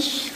sich